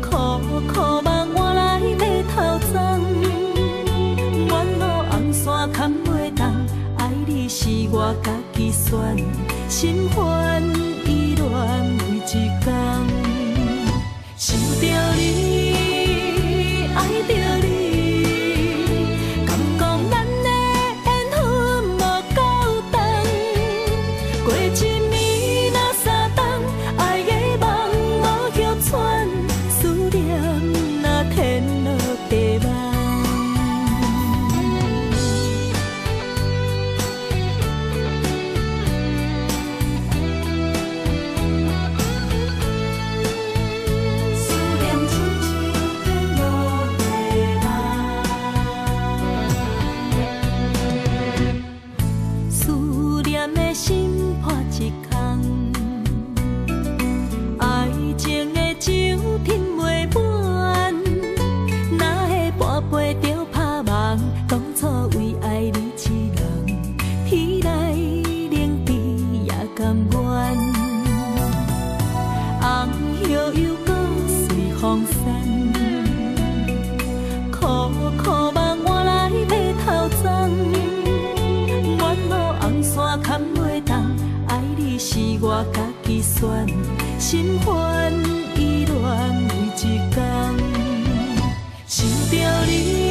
苦苦望换来马头鬃，远路红线牵袂动，爱你是我家己选，心烦会半杯就拍梦？当初为爱你一人，天来冷滴也甘愿。红叶又搁随风散，苦苦梦换来马头鬃，远路红线牵袂动，爱你是我家己选，心烦着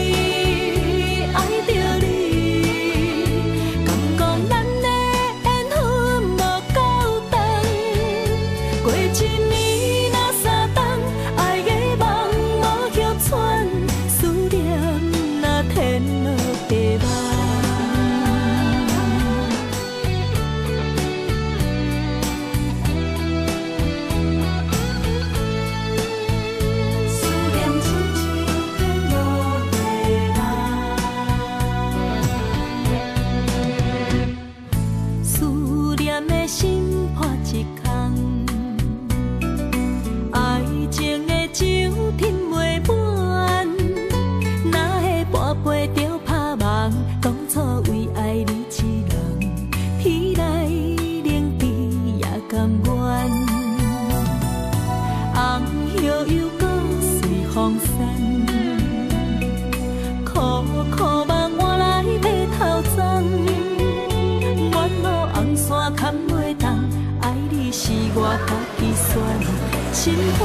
随风散，苦苦望换来马头鬃。远路红线牵袂动，爱你是我家己选，心肝